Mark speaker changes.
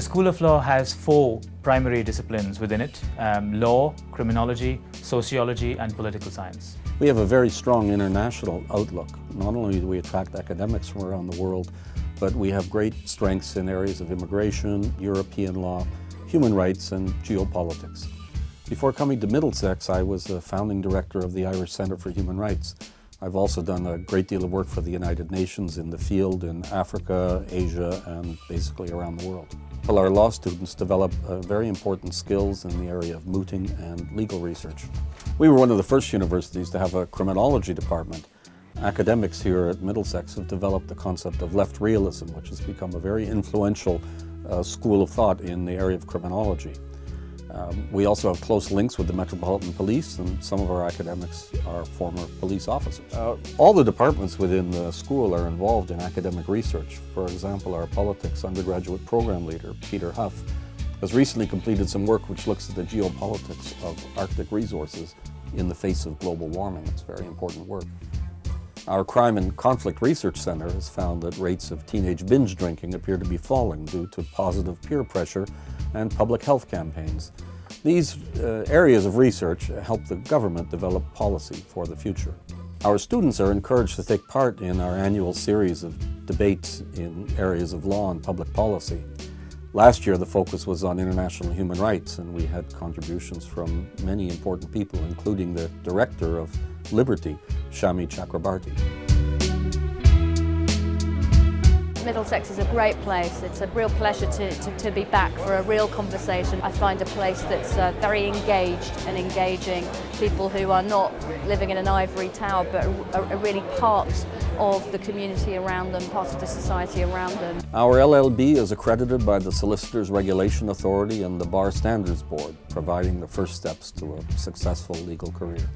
Speaker 1: School of Law has four primary disciplines within it, um, law, criminology, sociology and political science.
Speaker 2: We have a very strong international outlook. Not only do we attract academics from around the world, but we have great strengths in areas of immigration, European law, human rights and geopolitics. Before coming to Middlesex, I was the founding director of the Irish Centre for Human Rights. I've also done a great deal of work for the United Nations in the field in Africa, Asia, and basically around the world. Well, our law students develop uh, very important skills in the area of mooting and legal research. We were one of the first universities to have a criminology department. Academics here at Middlesex have developed the concept of left realism, which has become a very influential uh, school of thought in the area of criminology. Um, we also have close links with the Metropolitan Police, and some of our academics are former police officers. Uh, all the departments within the school are involved in academic research. For example, our politics undergraduate program leader, Peter Hough, has recently completed some work which looks at the geopolitics of Arctic resources in the face of global warming. It's very important work. Our Crime and Conflict Research Center has found that rates of teenage binge drinking appear to be falling due to positive peer pressure and public health campaigns. These uh, areas of research help the government develop policy for the future. Our students are encouraged to take part in our annual series of debates in areas of law and public policy. Last year the focus was on international human rights and we had contributions from many important people including the director of Liberty, Shami Chakrabarti.
Speaker 3: Middlesex is a great place. It's a real pleasure to, to, to, be back for a real conversation. I find a place that's uh, very engaged and engaging. People who are not living in an ivory tower but are, are really part of the community around them, part of the society around them.
Speaker 2: Our LLB is accredited by the Solicitors Regulation Authority and the Bar Standards Board, providing the first steps to a successful legal career.